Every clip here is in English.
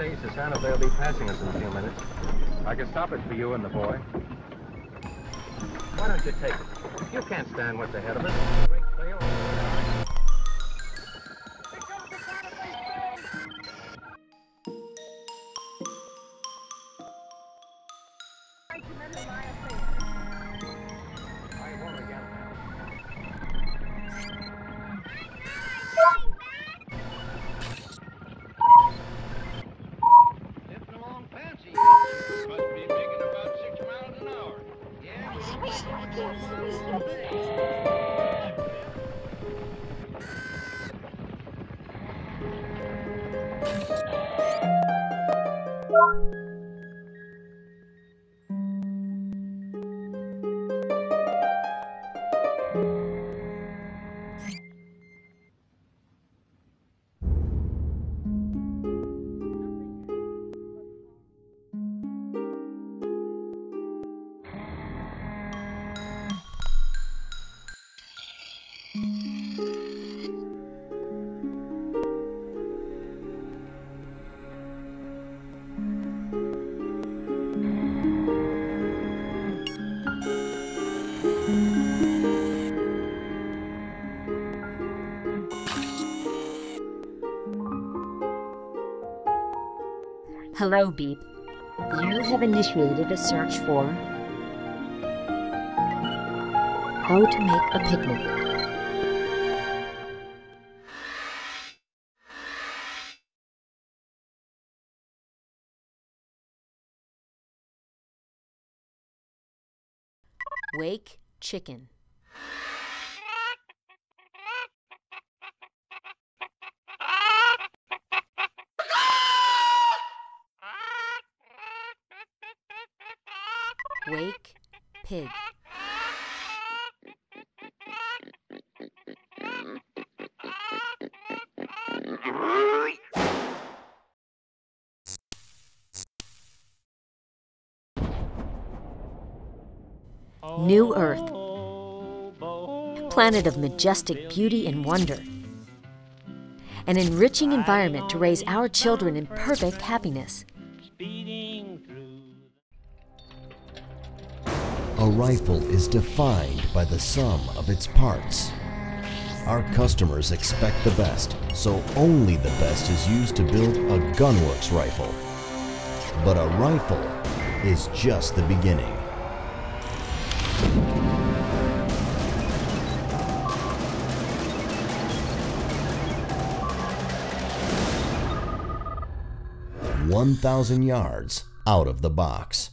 stasis, Anna, they'll be passing us in a few minutes. I can stop it for you and the boy. Why don't you take it? You can't stand what's ahead of us. you Hello, Beep. You have initiated a search for how to make a picnic. Wake chicken. Wake pig. New Earth. Planet of majestic beauty and wonder. An enriching environment to raise our children in perfect happiness. A rifle is defined by the sum of its parts. Our customers expect the best, so only the best is used to build a Gunwerks rifle. But a rifle is just the beginning. One thousand yards out of the box.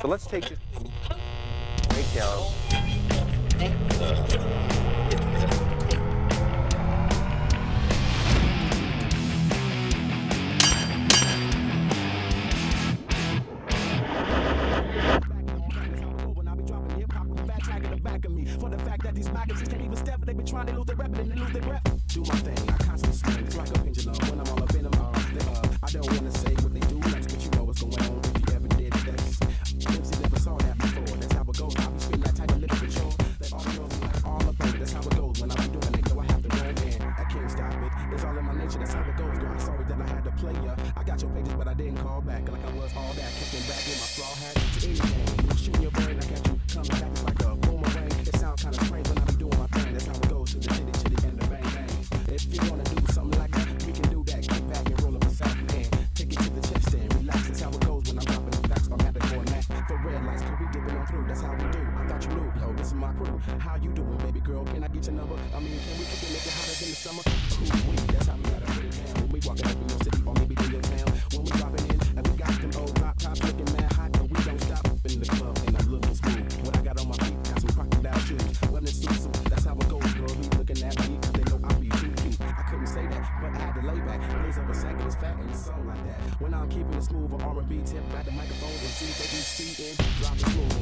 So let's take this. Take down. When I be dropping hip hop with a fat track in the back of me. For the fact that these maggots can't even step, they be trying to lose their rep and they lose their breath. Do my thing, I constantly like a pendulum when I'm all up in them. Uh, they, uh, I don't wanna back. Like I was all that. Kicking back with my straw hat to anything. Shooting your brain, I got you coming back. Like a boomerang. It sounds kinda strange when I be doing my thing. That's how it goes to the chitty chitty and the bang bang. If you wanna do something like that, we can do that. Get back and roll up a sack and take it to the chest and relax. That's how it goes when I'm dropping the facts. I'm having more that. For red lights, cause we dipping on through. That's how we do. I thought you knew, yo. This is my crew. How you doing, baby girl? Can I get your number? I mean, can we kick it, make it hotter than the summer? Cool, wee, that's how we gotta put it. I'm keeping it smooth, on R&B tip, grab the microphone and see they be seeing. Drop it smooth,